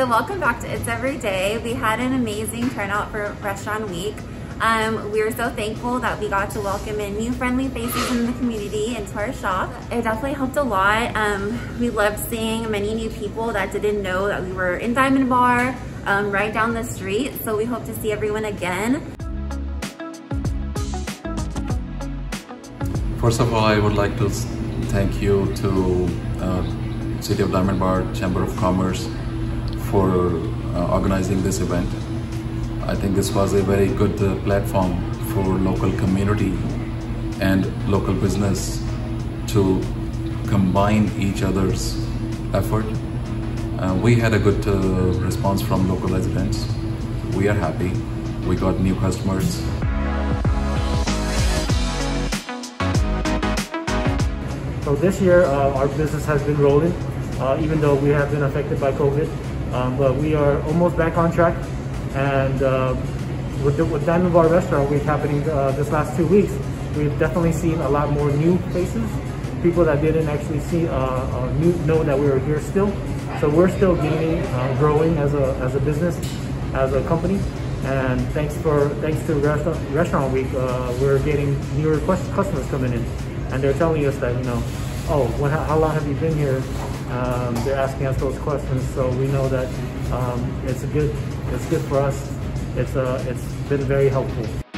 So welcome back to It's Every Day. We had an amazing turnout for Restaurant Week. Um, we are so thankful that we got to welcome in new friendly faces in the community into our shop. It definitely helped a lot. Um, we loved seeing many new people that didn't know that we were in Diamond Bar um, right down the street. So we hope to see everyone again. First of all, I would like to thank you to uh, City of Diamond Bar Chamber of Commerce for uh, organizing this event. I think this was a very good uh, platform for local community and local business to combine each other's effort. Uh, we had a good uh, response from local residents. We are happy. We got new customers. So this year, uh, our business has been rolling, uh, even though we have been affected by COVID. Um, but we are almost back on track. And uh, with, the, with Diamond Bar Restaurant Week happening uh, this last two weeks, we've definitely seen a lot more new faces, people that didn't actually see uh, uh, knew, know that we were here still. So we're still gaining, uh, growing as a, as a business, as a company. And thanks for thanks to Restaurant, Restaurant Week, uh, we're getting newer customers coming in, and they're telling us that you know, oh, what, how long have you been here? Um, they're asking us those questions, so we know that um, it's a good, it's good for us. It's uh, it's been very helpful.